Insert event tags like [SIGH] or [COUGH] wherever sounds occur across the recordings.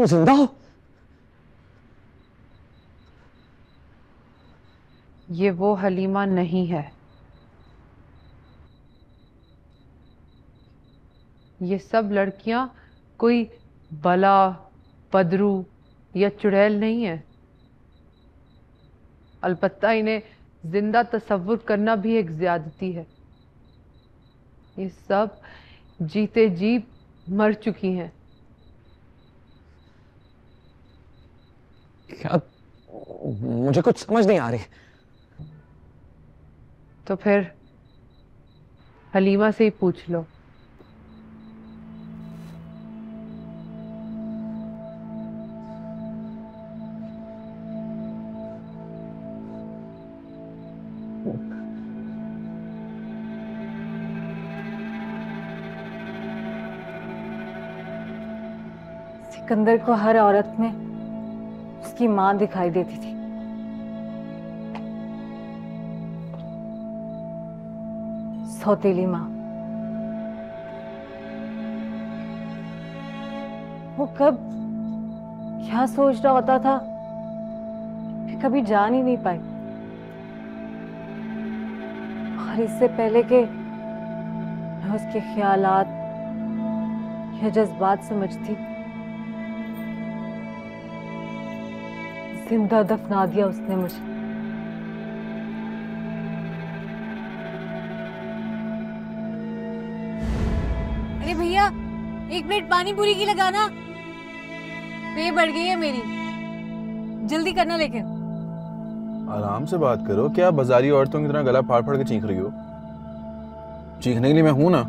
तुम ज़िंदा हो ये वो हलीमा नहीं है। ये सब लड़कियाँ कोई बला पदरू या चुड़ैल नहीं है। अलबत्ता इन्हें ज़िंदा तस्वुर करना भी एक ज्यादती है। ये सब जीते जी मर चुकी हैं। क्या मुझे कुछ समझ नहीं आ रही। तो फिर हलीमा से ही पूछ लो। सिकंदर को हर औरत में उसकी माँ दिखाई देती थी। सौतेली माँ। वो कब, क्या सोच रहा होता था? मैं कभी जान ही नहीं पाई। और इससे पहले के मैं उसके ख्यालात या जज्बात समझती। ज़िंदा दफना दिया उसने मुझे अरे भैया एक प्लेट पानी पूरी की लगाना। पे बढ़ गई है मेरी। जल्दी करना लेकिन। आराम से बात करो। क्या बाजारी औरतों की तरह गला फाड़ फाड़ के चीख रही हो? चीखने के लिए मैं हूँ ना?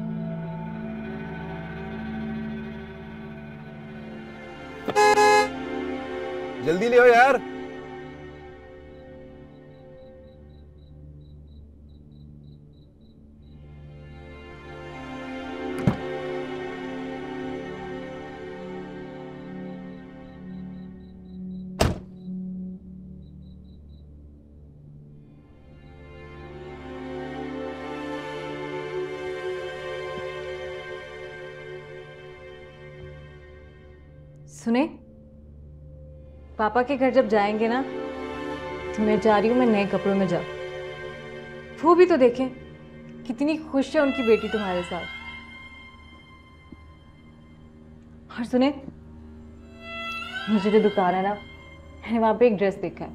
सुने? पापा के घर जब जाएँगे ना तो मैं जा रही हूँ, मैं नए कपड़ों में जाऊँ। वो भी तो देखें, कितनी खुश है उनकी बेटी तुम्हारे साथ। और सुने, मुझे जो दुकान है ना, मैंने वहाँ पे एक ड्रेस देखा है।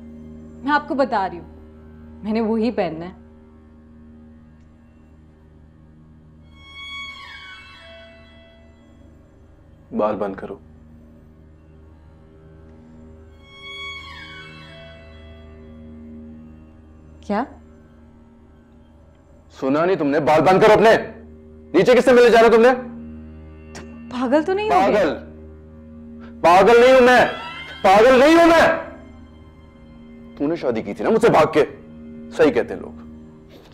मैं आपको बता रही हूँ, मैंने वो ही पहनना है। बाल बंद करो। क्या? सुना नहीं तुमने। बाल बंद करो अपने। नीचे किससे मिलने जा रहे हो तुमने? पागल तो नहीं पागल। पागल नहीं हूँ मैं। पागल नहीं हूँ मैं। तूने शादी की थी ना मुझसे भाग के। सही कहते हैं लोग।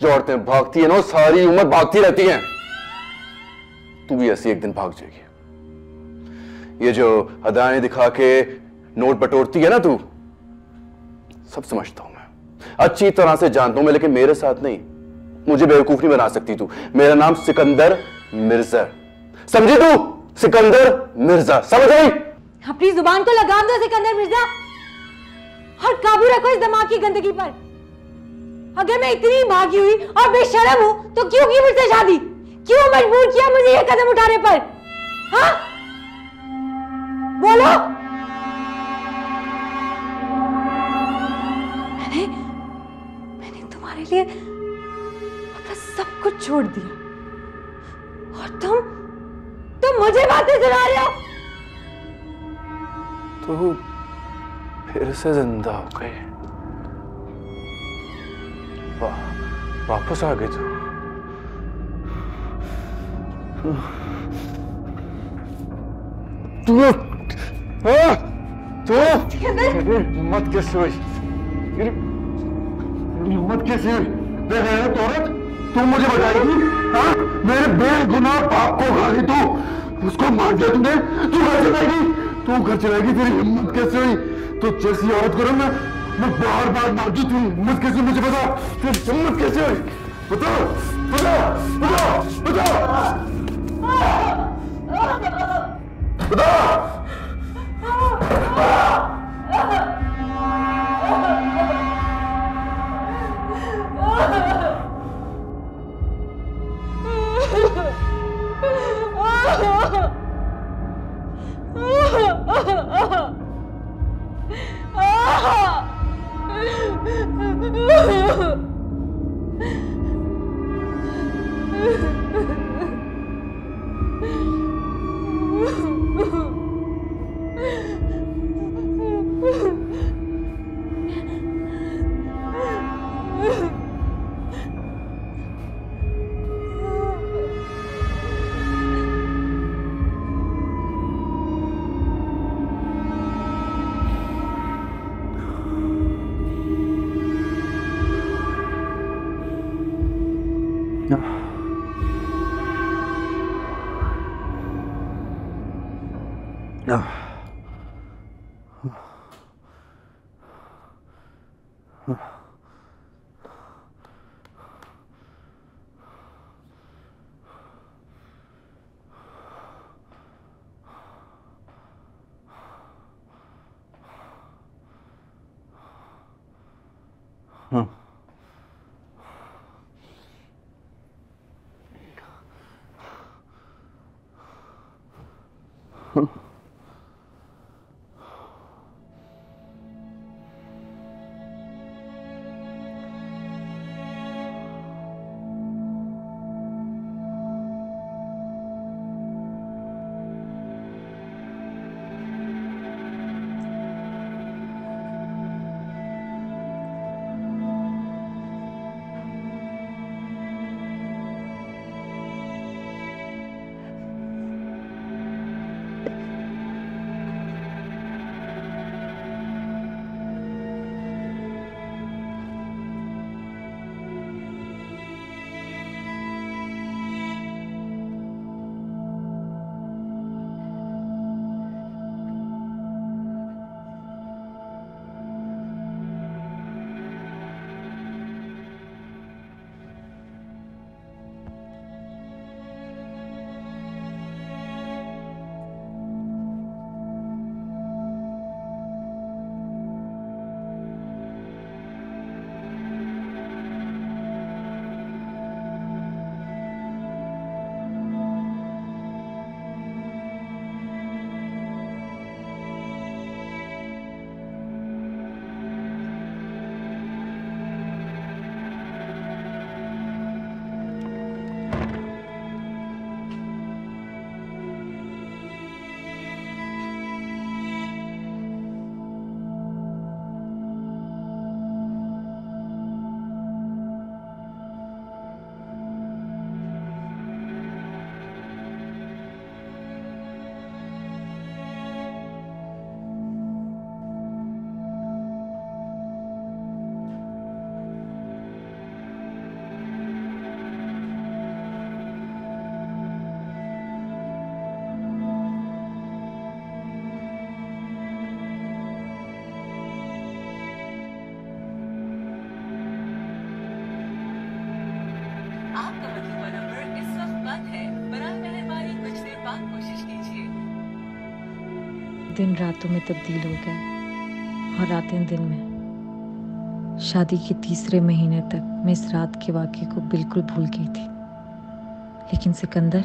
जो औरतें भागती है ना सारी उम्र भागती रहती हैं। तू भी ऐसी एक दिन भाग जाएगी। ये जो अदाएँ दिखा के नोट बटोरती है ना तू सब समझता हूँ। अच्छी तरह से जानता हूँ मैं, लेकिन मेरे साथ नहीं। मुझे बेवकूफ़ नहीं बना सकती तू। मेरा नाम सिकंदर मिर्ज़ा। समझी तू? सिकंदर मिर्ज़ा। समझ आई अपनी ज़ुबान को लगाम दो सिकंदर मिर्ज़ा। और काबू रखो इस दिमाग की गंदगी पर। अगर मैं इतनी भागी हुई और बेशर्म हूँ तो क्यों की मुझसे शादी? क्यों मजबूर किया मुझे ये कदम उठाने पर? हाँ? बोलो! लिए अपना सब कुछ छोड़ दिया। और तुम तुम मुझे बातें सुना रहे हो। तो फिर से ज़िंदा हो गए वाह वापस आ गए तू। तू हाँ, तू हिम्मत कैसे हुई हिम्मत कैसे बेगैरत औरत? तू मुझे बताएगी हाँ? मेरे बेगुनाह बाप को खा गई तू उसको मार दिया तूने। तू घर चलाएगी। तू घर चलाएगी तेरी हिम्मत कैसे हुई तो जैसी औरत को ना मैं मैं बार बार मारती तू हिम्मत कैसे मुझे बता। तेरी हिम्मत कैसे हुई बताओ बताओ बताओ बताओ बताओ बताओ बता आपका दिन रातों में तब्दील हो गया और रातें दिन में। शादी के तीसरे महीने तक मैं इस रात के वाक्य को बिल्कुल भूल गई थी। लेकिन सिकंदर,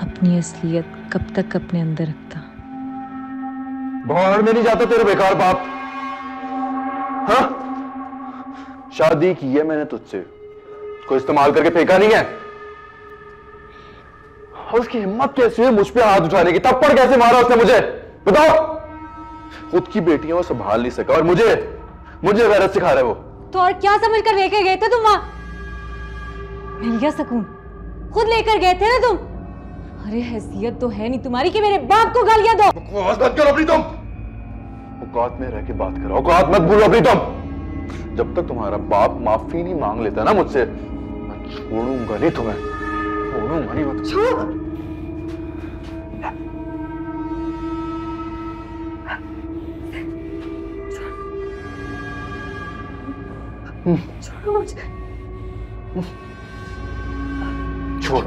अपनी असलियत कब तक अपने अंदर रखता? बाहर में नहीं जाता तेरे बेकार बाप। हाँ? शादी की है मैंने तुझसे। कोई इस्तेमाल करके फेंका नहीं है? उसकी हिम्मत कैसी हुई मुझ पे हाथ उठाने की थप्पड़ कैसे मारा उसने मुझे? बताओ। खुद की बेटियाँ वो संभाल नहीं सका और मुझे मुझे गैरत सिखा रहे वो। तो और क्या समझ कर लेकर गए थे तुम वहाँ? मिल गया सकून। खुद लेकर गए थे ना तुम? अरे हैसियत तो है नहीं तुम्हारी कि मेरे बाप को गालियाँ दो। बकवास मत करो अपनी तुम औकात में रह के बात करो। औकात मत भूलो अपनी तुम जब तक तुम्हारा बाप माफ़ी नहीं मांग लेता ना मुझसे मैं छोड़ूँगा नहीं तुम्हें। छोड़ूँगा नहीं मैं तुम्हें। छोड़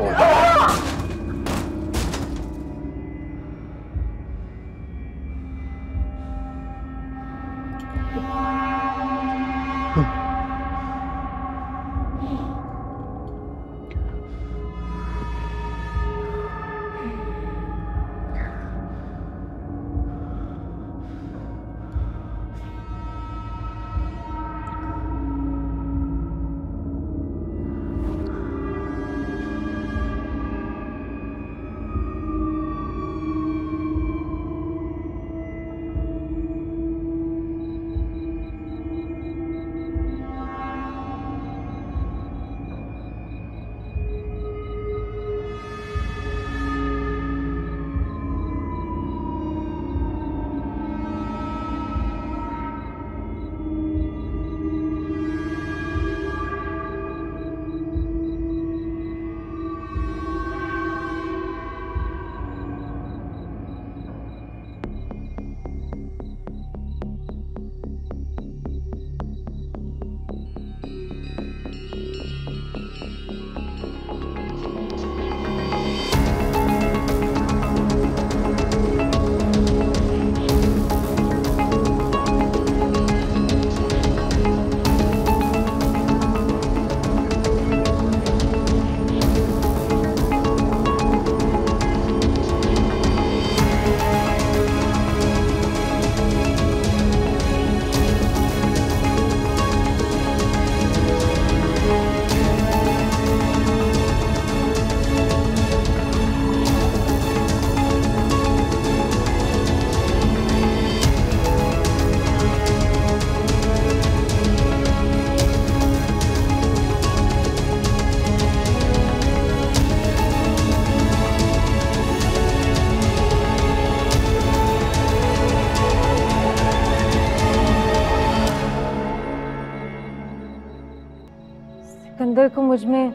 सिकंदर को मुझमें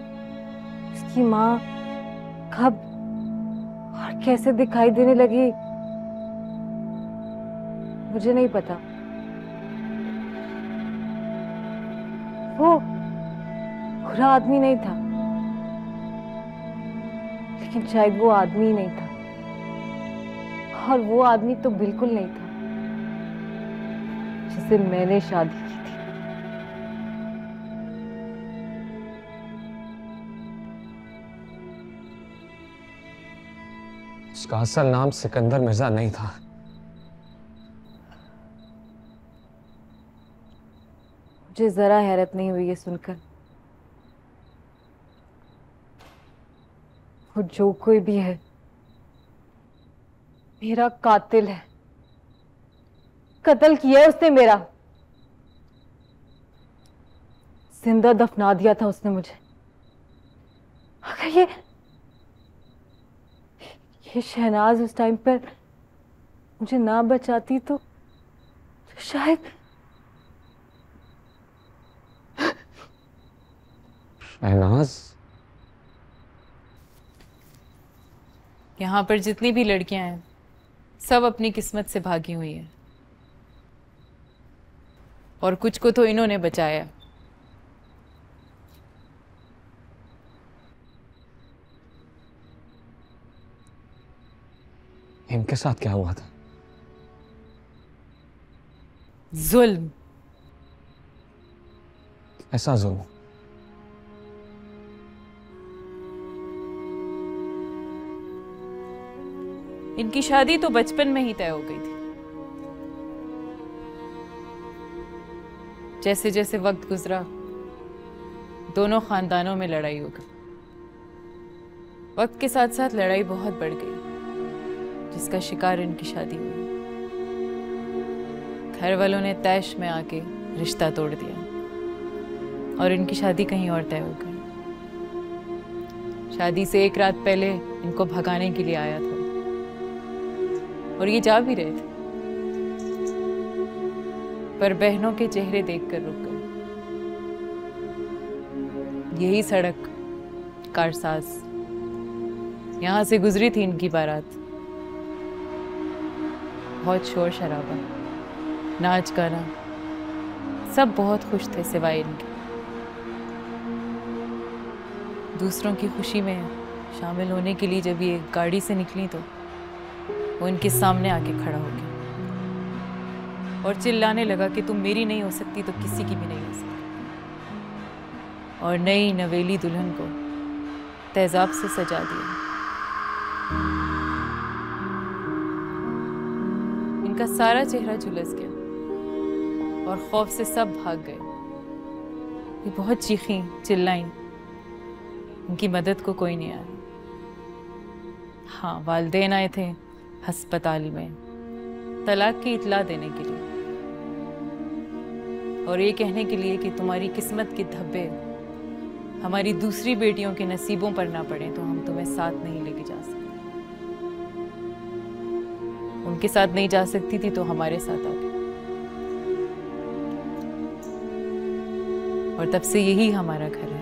उसकी माँ कब और कैसे दिखाई देने लगी, मुझे नहीं पता। वो बुरा आदमी नहीं था, लेकिन शायद वो आदमी ही नहीं था। और वो आदमी तो बिल्कुल नहीं था, जिसे मैंने शादी उसका असल नाम सिकंदर मिर्ज़ा नहीं था। मुझे जरा हैरत नहीं हुई ये सुनकर। वो जो कोई भी है, मेरा कातिल है। कत्ल किया है उसने मेरा। ज़िंदा दफना दिया था उसने मुझे। अगर ये ये शहनाज उस टाइम पर मुझे ना बचाती तो, तो शायद शहनाज? यहाँ पर जितनी भी लड़कियाँ हैं सब अपनी किस्मत से भागी हुई हैं। और कुछ को तो इन्होंने बचाया। इनके साथ क्या हुआ था? जुल्म। ऐसा जुल्म। इनकी शादी तो बचपन में ही तय हो गई थी। जैसे जैसे वक्त गुजरा दोनों खानदानों में लड़ाई हो गई। वक्त के साथ साथ लड़ाई बहुत बढ़ गई। जिसका शिकार इनकी शादी हुई। घर वालों ने तैश में आके रिश्ता तोड़ दिया और इनकी शादी कहीं और तय हो गई। शादी से एक रात पहले इनको भगाने के लिए आया था। और ये जा भी रहे थे। पर बहनों के चेहरे देखकर रुक गए। यही सड़क कारसाज यहाँ से गुजरी थी इनकी बारात। बहुत शोर शराबा, नाच गाना, सब बहुत खुश थे सिवाय इनके। दूसरों की खुशी में शामिल होने के लिए जब ये गाड़ी से निकली तो वो इनके सामने आके खड़ा हो गया और चिल्लाने लगा कि तुम मेरी नहीं हो सकती तो किसी की भी नहीं हो सकती। और नई नवेली दुल्हन को तेजाब से सजा दिया। इनका सारा चेहरा झुलस गया और खौफ से सब भाग गए। ये बहुत चीखी, चिल्लाई। इनकी मदद को कोई नहीं आया। हाँ वालदेन आए थे हस्पताल में, तलाक की इतला देने के लिए। और ये कहने के लिए कि तुम्हारी किस्मत के धब्बे, हमारी दूसरी बेटियों के नसीबों पर ना पड़े तो हम तुम्हें साथ नहीं उनके साथ नहीं जा सकती थी तो हमारे साथ आ गई। और तब से यही हमारा घर है।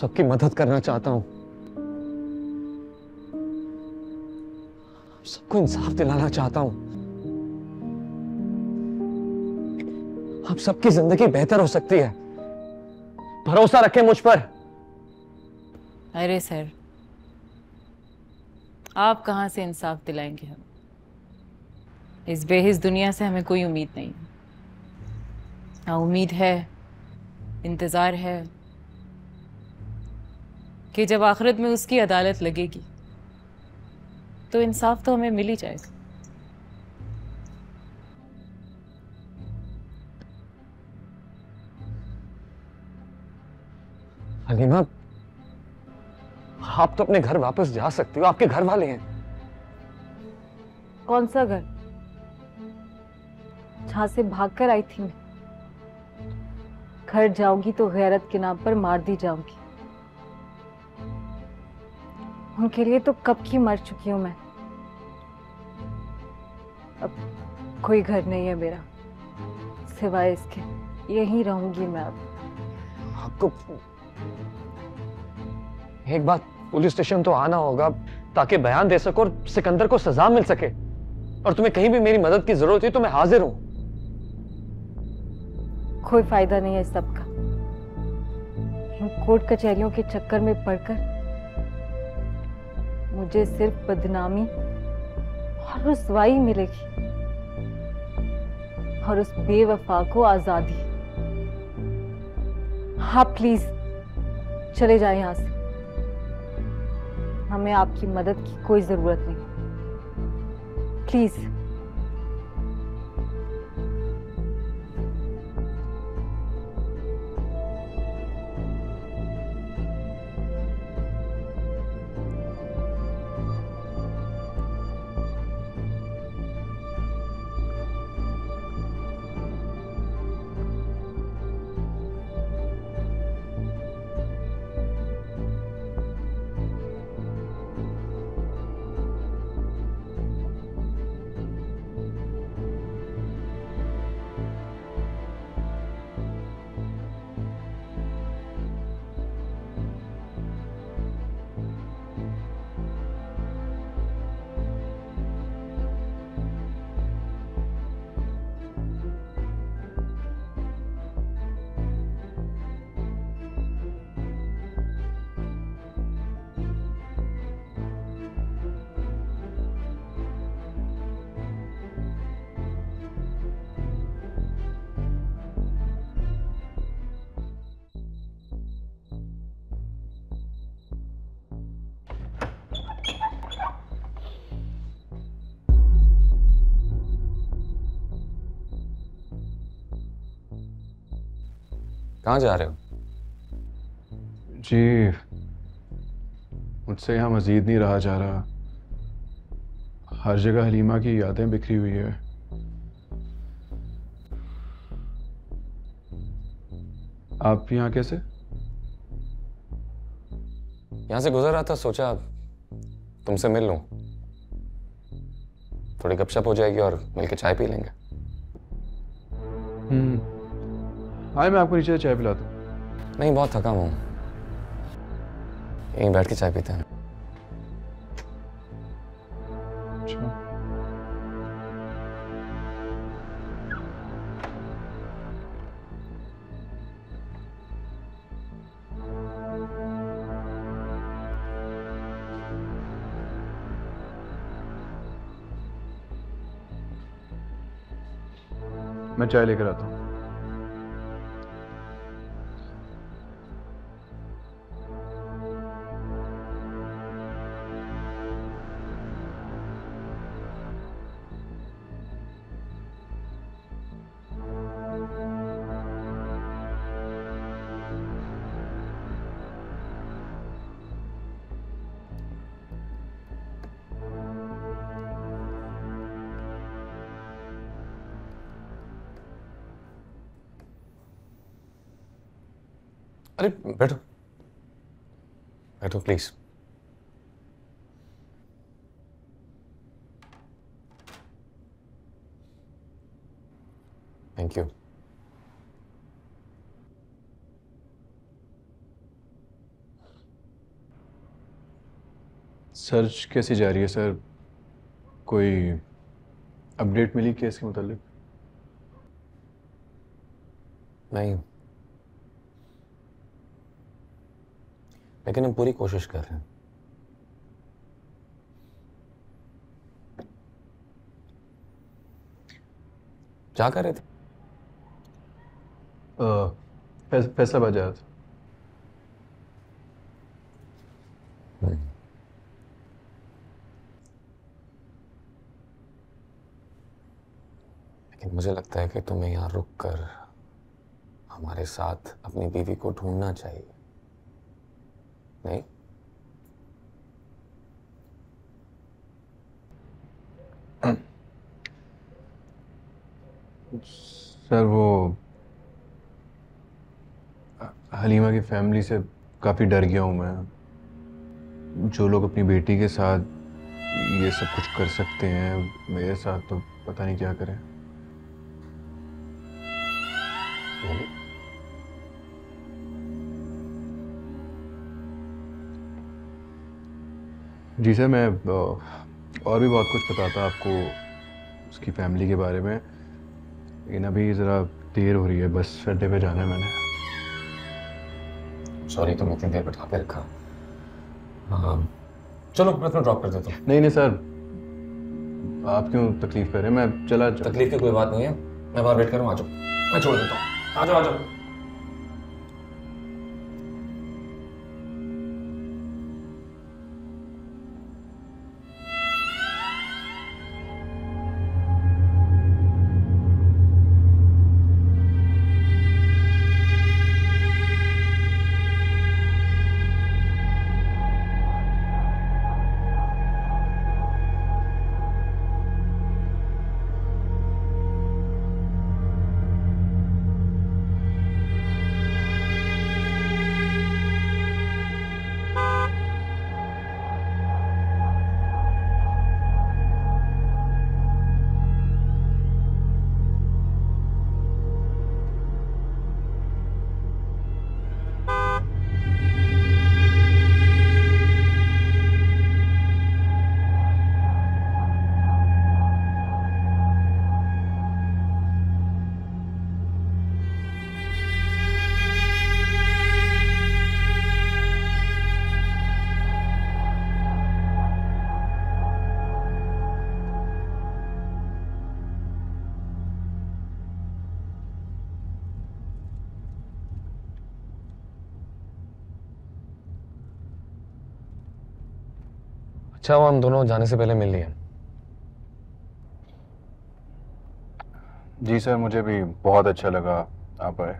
सबकी मदद करना चाहता हूँ। सबको इंसाफ दिलाना चाहता हूँ। अब सबकी ज़िंदगी बेहतर हो सकती है। भरोसा रखें मुझ पर। अरे सर, आप कहाँ से इंसाफ दिलाएँगे हम? इस बेहिस दुनिया से हमें कोई उम्मीद नहीं। हाँ उम्मीद है, इंतज़ार है कि जब आखिरत में उसकी अदालत लगेगी तो इंसाफ तो हमें मिल ही जाएगा। हलीमा आप तो अपने घर वापस जा सकती हो आपके घर वाले हैं। कौन सा घर? जहाँ से भागकर आई थी मैं। घर जाऊँगी तो गैरत के नाम पर मार दी जाऊँगी। उनके लिए तो कब की मर चुकी हूँ मैं? अब कोई घर नहीं है मेरा सिवाय इसके। यहीं रहूँगी मैं अब। आपको एक बात पुलिस स्टेशन तो आना होगा ताकि बयान दे सको और सिकंदर को सजा मिल सके। और तुम्हें कहीं भी मेरी मदद की ज़रूरत हुई तो मैं हाजिर हूँ। कोई फ़ायदा नहीं है इस सब का। कोर्ट कचहरियों के चक्कर में पड़कर मुझे सिर्फ़ बदनामी और रुसवाई मिलेगी और उस बेवफा को आज़ादी। हाँ प्लीज़ चले जाए यहाँ से। हमें आपकी मदद की कोई ज़रूरत नहीं। प्लीज़ कहाँ जा रहे हो? जी मुझसे यहाँ मजीद नहीं रहा जा रहा। हर जगह हलीमा की यादें बिखरी हुई है। आप यहाँ कैसे? यहाँ से गुजर रहा था सोचा तुमसे मिल लूँ। थोड़ी गपशप हो जाएगी और मिलके चाय पी लेंगे। हम्म। आए मैं आपको नीचे चाय पिलाता हूँ। नहीं बहुत थका हूँ। यहीं बैठ के चाय पीते हैं। अच्छा। मैं चाय लेकर आता हूँ। अरे बैठो। बैठो प्लीज़ थैंक यू सर्च कैसी जा रही है सर कोई अपडेट मिली केस के मुतालिक? नहीं। लेकिन हम पूरी कोशिश कर रहे हैं। क्या कर रहे थे? अ, फैस, फैसलाबाद जा रहा था। लेकिन मुझे लगता है कि तुम्हें यहाँ रुक कर हमारे साथ अपनी बीवी को ढूंढना चाहिए। नहीं? सर, वो हलीमा की फैमिली से काफ़ी डर गया हूँ मैं। जो लोग अपनी बेटी के साथ ये सब कुछ कर सकते हैं, मेरे साथ तो पता नहीं क्या करें। जी सर मैं और भी बहुत कुछ बताता आपको उसकी फैमिली के बारे में। लेकिन अभी ज़रा देर हो रही है बस अड्डे पे जाना है मैंने। सॉरी तुम इतनी देर बैठा पे रखा? हाँ चलो मैं तुम्हें ड्रॉप कर देता हूँ। नहीं नहीं सर आप क्यों तकलीफ़ कर रहे हैं? मैं चला तकलीफ़ की कोई बात नहीं है। मैं बाहर वेट करूँ आ जाओ। मैं छोड़ देता हूँ। आ जाओ आ जाओ। अच्छा वो हम दोनों जाने से पहले मिल लिए। जी सर मुझे भी बहुत अच्छा लगा आप आए।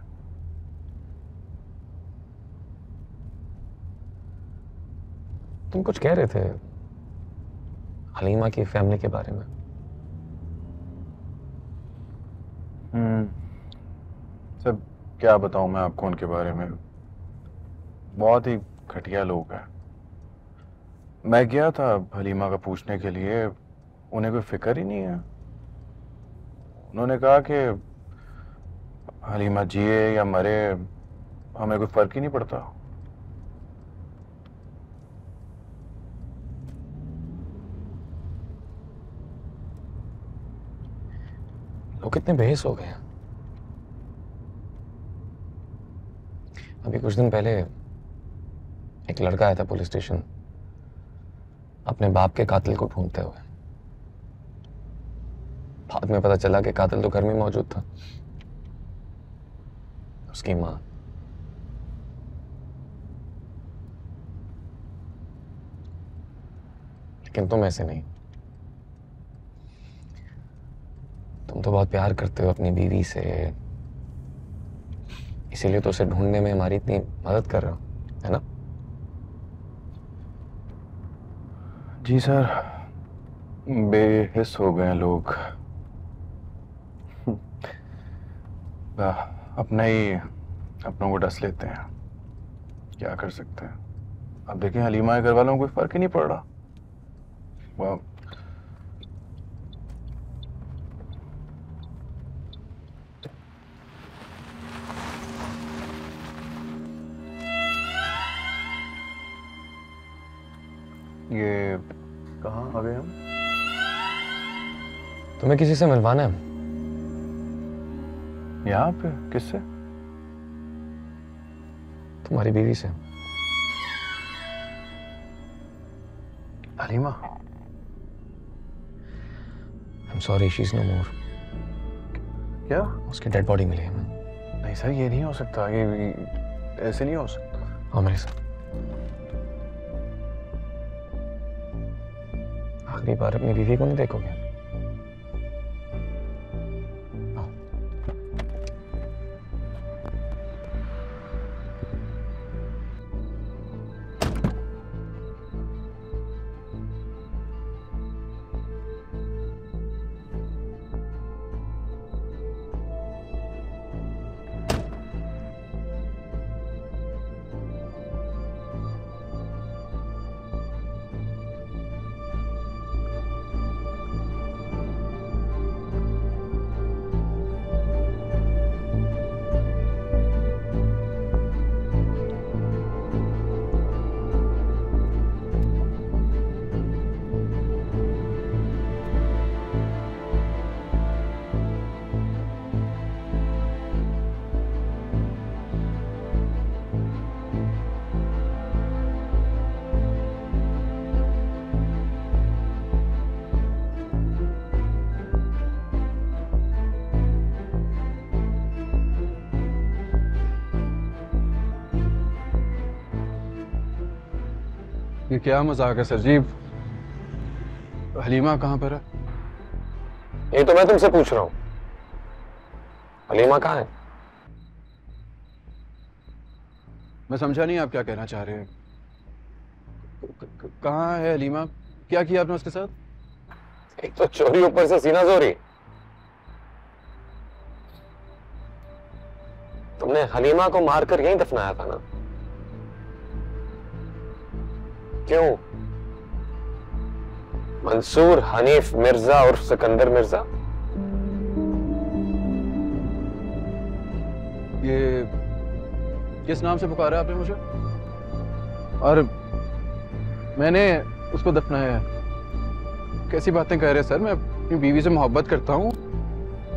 तुम कुछ कह रहे थे हलीमा की फैमिली के बारे में। हम्म सर क्या बताऊँ मैं आपको उनके बारे में? बहुत ही घटिया लोग हैं। मैं गया था हलीमा का पूछने के लिए। उन्हें कोई फ़िक्र ही नहीं है। उन्होंने कहा कि हलीमा जिए या मरे, हमें कोई फ़र्क ही नहीं पड़ता। लोग कितने बेहस हो गए अभी कुछ दिन पहले एक लड़का आया था पुलिस स्टेशन। अपने बाप के कातिल को ढूंढते हुए। बाद में पता चला कि कातिल तो घर में मौजूद था। उसकी माँ। लेकिन तुम ऐसे नहीं। तुम तो बहुत प्यार करते हो अपनी बीवी से। इसीलिए तो उसे ढूँढने में हमारी इतनी मदद कर रहे हो, है ना? जी सर। बेहिस हो गए लोग। अपना ही अपनों को डस लेते हैं। क्या कर सकते हैं? अब देखें, हलीमा के घर वालों को फ़र्क ही नहीं पड़ रहा। वाह। ये गए हम। तुम्हें किसी से मिलवाना है? यहाँ पे? किससे? तुम्हारी बीवी से। Halima I am sorry she is no more क्या? उसकी डेड बॉडी मिली है। हमें नहीं सर ये नहीं हो सकता। ये, ये ऐसे नहीं हो सकता। हाँ मेरे साथ। आखिरी बार मेरी बीवी को नहीं देखोगे? क्या मज़ाक है सर जी हलीमा कहाँ पर है? ये तो मैं तुमसे पूछ रहा हूँ। हलीमा कहाँ है? मैं समझा नहीं आप क्या कहना चाह रहे हैं। कहाँ है हलीमा? क्या किया आपने उसके साथ? एक तो चोरी ऊपर से सीना जोरी। तुमने हलीमा को मारकर यहीं दफनाया था ना? क्यों? मंसूर हनीफ मिर्ज़ा और सिकंदर मिर्ज़ा। ये किस नाम से पुकारा आपने मुझे? और मैंने उसको दफनाया है। कैसी बातें कह रहे हैं सर? मैं अपनी बीवी से मोहब्बत करता हूँ।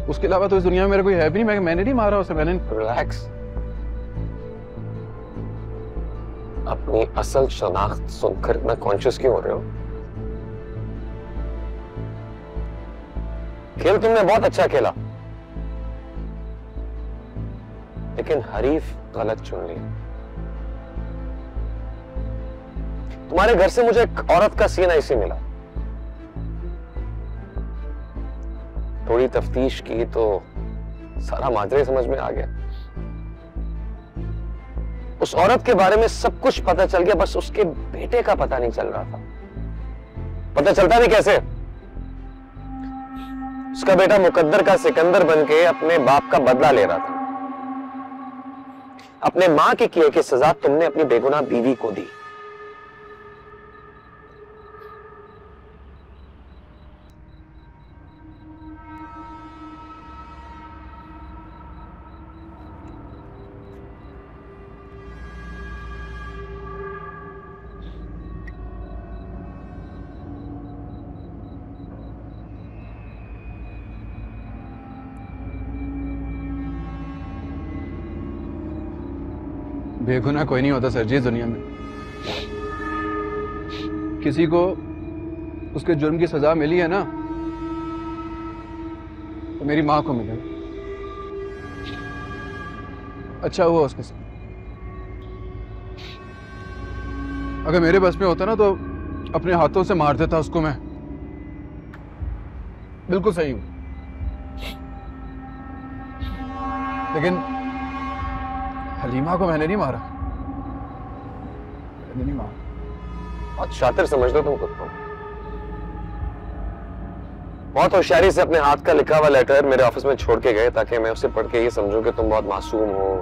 उसके अलावा तो इस दुनिया में मेरा कोई है भी नहीं मैं मैंने नहीं मारा उसे मैंने रिलैक्स। अपनी असल शनाख्त सुनकर इतना कॉन्शियस क्यों हो रहे हो? खेल तुमने बहुत अच्छा खेला। लेकिन हरीफ गलत चुन लिया तुम्हारे घर से मुझे एक औरत का सीन ऐसे मिला। थोड़ी तफ्तीश की तो सारा माजरे समझ में आ गया। उस औरत के बारे में सब कुछ पता चल गया, बस उसके बेटे का पता नहीं चल रहा था। पता चलता भी कैसे? उसका बेटा मुकद्दर का सिकंदर बन के अपने बाप का बदला ले रहा था। अपने माँ के किए की सजा तुमने अपनी बेगुनाह बीवी को दी। बेगुनाह कोई नहीं होता, सर जी, इस दुनिया में। किसी को उसके जुर्म की सजा मिली है ना तो मेरी माँ को मिले। अच्छा हुआ उसके साथ। अगर मेरे बस में होता ना तो अपने हाथों से मार देता उसको मैं। बिल्कुल सही हूँ। लेकिन हलीमा को मैंने नहीं मारा। मैंने नहीं मारा। बहुत शातिर समझ लो तुम खुद को। बहुत होशियारी से अपने हाथ का लिखा हुआ लेटर मेरे ऑफ़िस में छोड़ के गए ताकि मैं उसे पढ़ के ये समझूं कि तुम बहुत मासूम हो।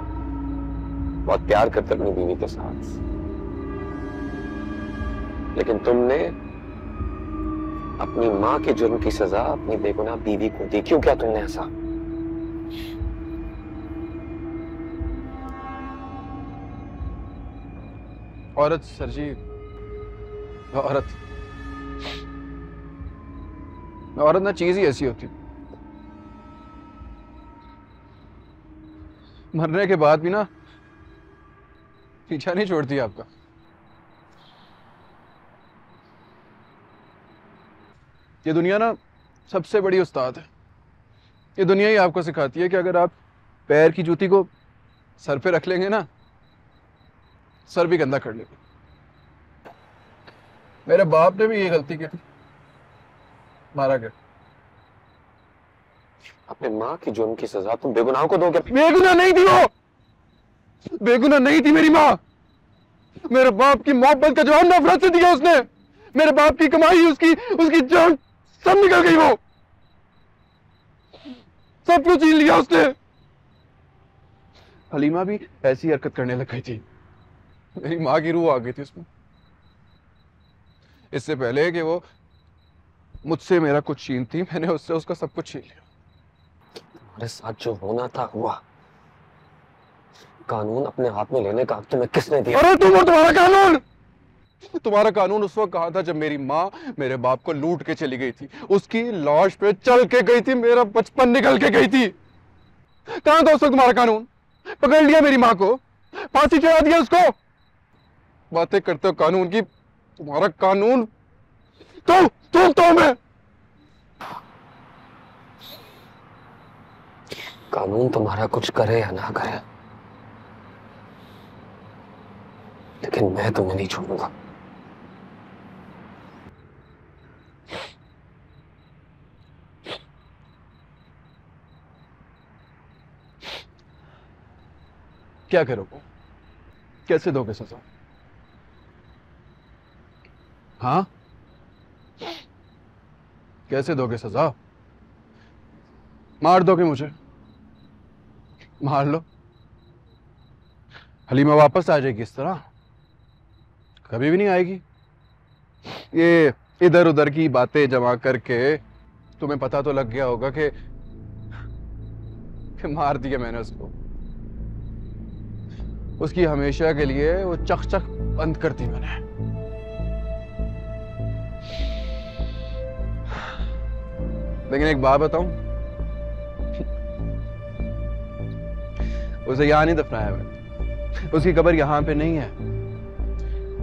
बहुत प्यार करते अपनी बीवी के साथ। लेकिन तुमने अपनी माँ के जुर्म की सजा, अपनी बेगुनाह बीवी को दी। क्यों क्या तुमने ऐसा? औरत सर जी औरत। औरत ना चीज़ ही ऐसी होती। मरने के बाद भी ना पीछा नहीं छोड़ती आपका। ये दुनिया ना सबसे बड़ी उस्ताद है। ये दुनिया ही आपको सिखाती है कि अगर आप पैर की जूती को सर पे रख लेंगे ना सर भी गंदा कर लेंगे। मेरे बाप ने भी ये गलती की थी। मारा गया। अपने माँ की जुर्म की सजा तुम बेगुनाहों को दोगे? बेगुनाह नहीं थी वो। बेगुनाह नहीं थी मेरी माँ। मेरे बाप की मोहब्बत का जवाब नफरत से दिया उसने। मेरे बाप की कमाई उसकी उसकी जान सब निकल गई वो। सब कुछ छीन लिया उसने। हलीमा भी ऐसी हरकत करने लग गई थी। [LAUGHS] मेरी माँ की रूह आ गई थी उसमें। इससे पहले कि वो मुझसे मेरा कुछ छीन थी मैंने उससे उसका सब कुछ छीन लिया। तुम्हारे साथ जो होना था हुआ। कानून अपने हाथ में लेने का हक तुम्हें किसने दिया? अरे तुम और तुम्हारा कानून! तुम्हारा कानून उस वक्त कहा था जब मेरी माँ मेरे बाप को लूट के चली गई थी। उसकी लाश पे चल के गई थी मेरा बचपन निकल के गई थी। कहा था उस वक्त तुम्हारा कानून? पकड़ लिया मेरी माँ को। फांसी चढ़ा दिया उसको। बातें करते हो कानून की। तुम्हारा कानून। तो तो तो मैं। कानून तुम्हारा कुछ करे या ना करे लेकिन मैं तुम्हें नहीं छोड़ूँगा। क्या करोगे? कैसे दोगे सजा? हाँ? कैसे दोगे सजा? मार दोगे मुझे? मार लो। हलीमा वापस आ जाएगी इस तरह? कभी भी नहीं आएगी। ये इधर उधर की बातें जमा करके तुम्हें पता तो लग गया होगा कि कि मार दिया मैंने उसको। उसकी हमेशा के लिए वो चक चक बंद कर दी मैंने। लेकिन एक बात बताऊँ? उसे यहाँ नहीं दफनाया मैंने। उसकी कब्र यहाँ पे नहीं है।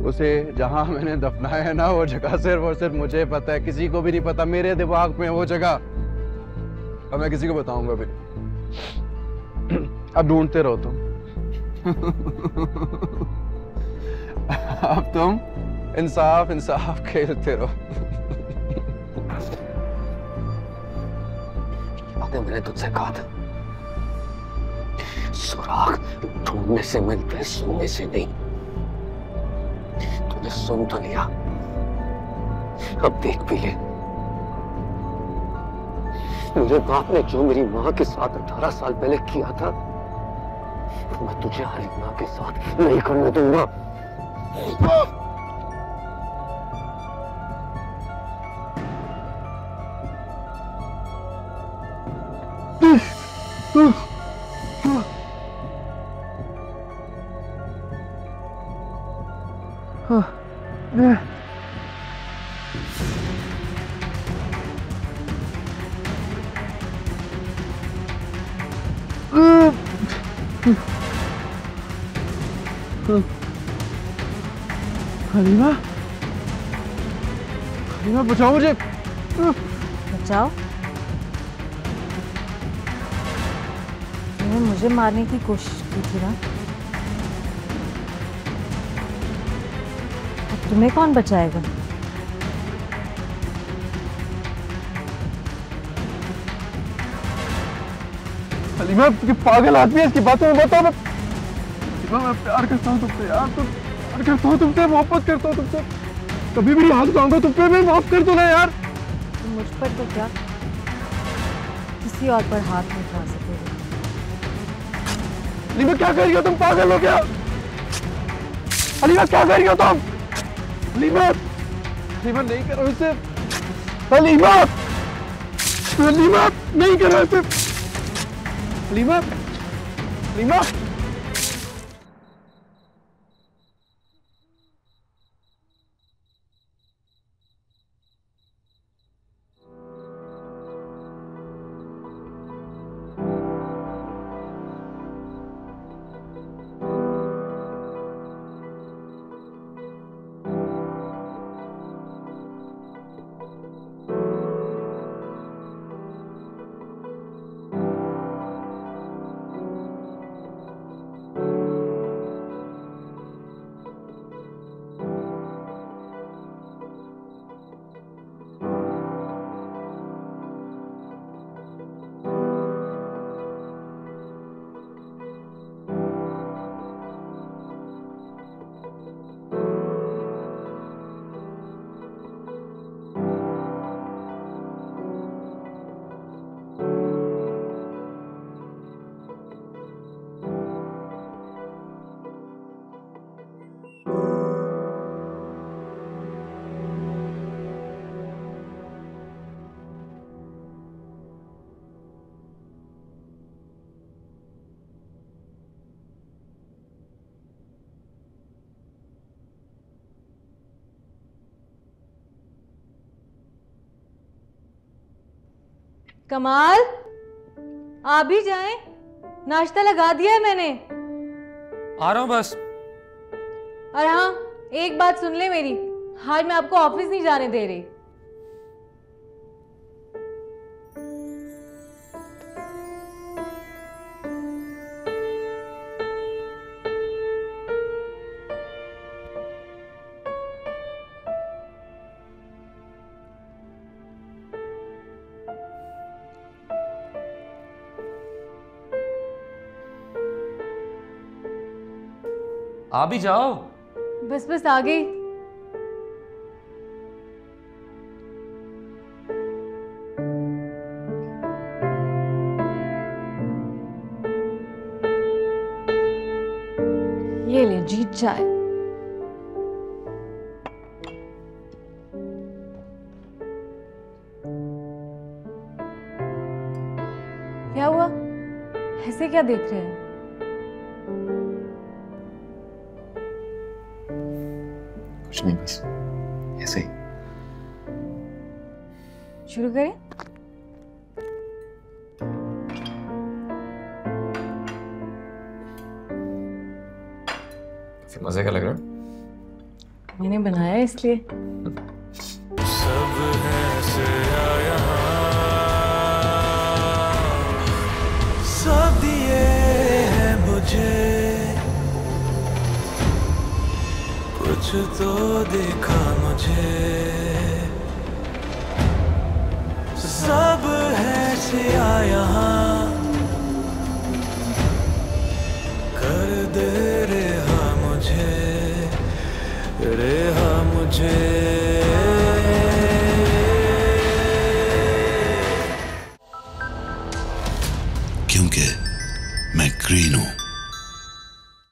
उसे जहाँ मैंने दफनाया है ना, वो जगह सिर्फ़ और सिर्फ़ मुझे पता है। किसी को भी नहीं पता, मेरे दिमाग में वो जगह। अब मैं किसी को बताऊँगा भी अब ढूंढते रहो तुम। अब तुम इंसाफ इंसाफ खेलते रहो। आपने मैंने तुझसे कहा था सुराग, ढूँढने से मिलते सुनने से नहीं। तूने सुन तो लिया। अब देख भी ले। मेरे बाप ने जो मेरी माँ के साथ अठारह साल पहले किया था मैं तुझे हलीमा के साथ नहीं करने दूँगा। हलीमा हलीमा बचाओ मुझे बचाओ तुमने मुझे मारने की कोशिश की थी ना अब तुम्हें कौन बचाएगा हलीमा पागल आदमी है इसकी बातों में बताओ मैं प्यार करता हूँ तुमसे यार तुम प्यार करता हूँ तुमसे मोहब्बत करता हूँ तुमसे। कभी भी हाथ उठाऊँगा तुम पे मैं माफ़ कर दो ना यार मुझ पर तो क्या किसी और पर हाथ नहीं उठा सकोगे? हलीमा क्या कर रही हो तुम पागल हो क्या हलीमा क्या कर रही हो तुम हलीमा हलीमा नहीं करो इसे। हलीमा हलीमा नहीं करो इसे। हलीमा हलीमा कमाल। आप भी जाए। नाश्ता लगा दिया है मैंने। आ रहा हूँ बस। अरे हाँ एक बात सुन ले मेरी। आज मैं आपको ऑफ़िस नहीं जाने दे रही। भी जाओ। बस बस आ गई ये ले, जीत जाए। क्या हुआ? ऐसे क्या देख रहे हैं? कुछ नहीं बस ऐसे ही शुरू करें? मज़े का लग रहा है मैंने बनाया इसलिए। सब है से यहाँ तो देखा मुझे। सब है सिया यहाँ। कर दे रेहा मुझे रेहा मुझे। क्योंकि मैं ग्रीन हूँ।